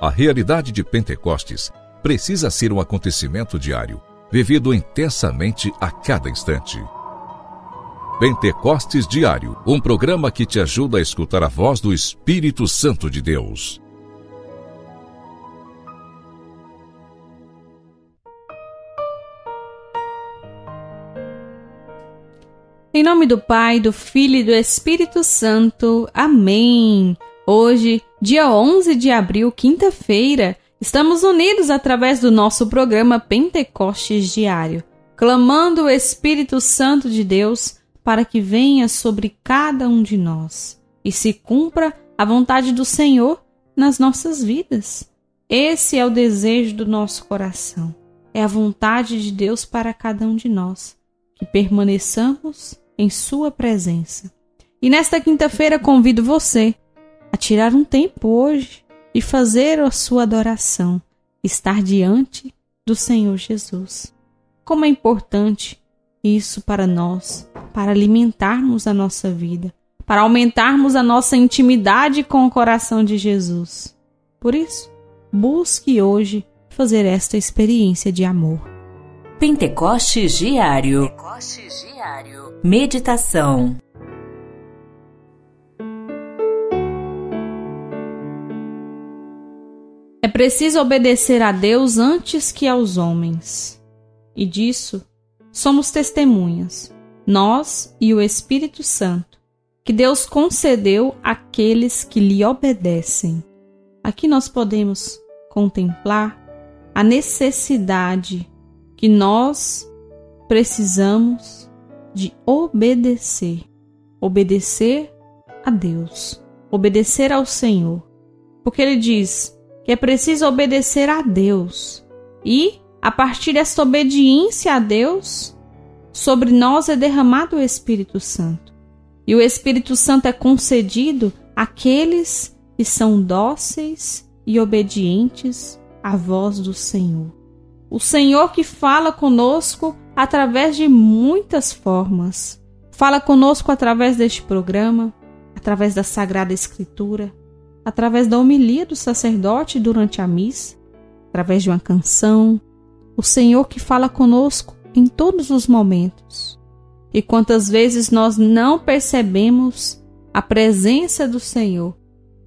A realidade de Pentecostes precisa ser um acontecimento diário, vivido intensamente a cada instante. Pentecostes Diário, um programa que te ajuda a escutar a voz do Espírito Santo de Deus. Em nome do Pai, do Filho e do Espírito Santo. Amém. Hoje, dia 11 de abril, quinta-feira, estamos unidos através do nosso programa Pentecostes Diário, clamando o Espírito Santo de Deus para que venha sobre cada um de nós e se cumpra a vontade do Senhor nas nossas vidas. Esse é o desejo do nosso coração. É a vontade de Deus para cada um de nós, que permaneçamos em Sua presença. E nesta quinta-feira convido você tirar um tempo hoje e fazer a sua adoração, estar diante do Senhor Jesus. Como é importante isso para nós, para alimentarmos a nossa vida, para aumentarmos a nossa intimidade com o coração de Jesus. Por isso, busque hoje fazer esta experiência de amor. Pentecostes Diário. Pentecostes Diário. Meditação preciso obedecer a Deus antes que aos homens. E disso somos testemunhas, nós e o Espírito Santo, que Deus concedeu àqueles que lhe obedecem. Aqui nós podemos contemplar a necessidade que nós precisamos de obedecer. Obedecer a Deus, obedecer ao Senhor. Porque ele diz que é preciso obedecer a Deus. E, a partir dessa obediência a Deus, sobre nós é derramado o Espírito Santo. E o Espírito Santo é concedido àqueles que são dóceis e obedientes à voz do Senhor. O Senhor que fala conosco através de muitas formas. Fala conosco através deste programa, através da Sagrada Escritura, através da homilia do sacerdote durante a missa, através de uma canção. O Senhor que fala conosco em todos os momentos. E quantas vezes nós não percebemos a presença do Senhor,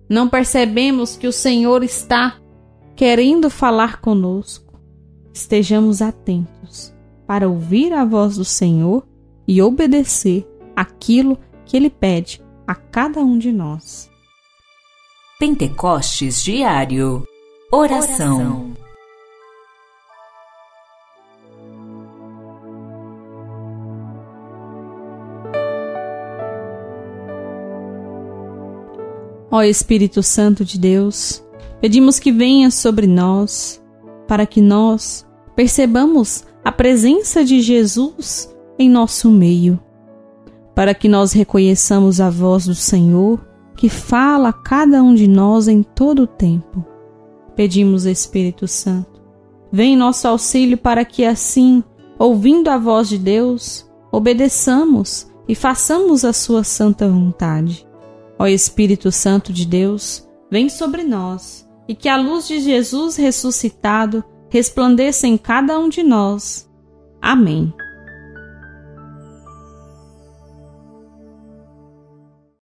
não percebemos que o Senhor está querendo falar conosco, estejamos atentos para ouvir a voz do Senhor e obedecer aquilo que Ele pede a cada um de nós. Pentecostes Diário. Oração, Ó Espírito Santo de Deus, pedimos que venha sobre nós, para que nós percebamos a presença de Jesus em nosso meio, para que nós reconheçamos a voz do Senhor que fala a cada um de nós em todo o tempo. Pedimos, Espírito Santo, vem em nosso auxílio para que assim, ouvindo a voz de Deus, obedeçamos e façamos a sua santa vontade. Ó Espírito Santo de Deus, vem sobre nós e que a luz de Jesus ressuscitado resplandeça em cada um de nós. Amém.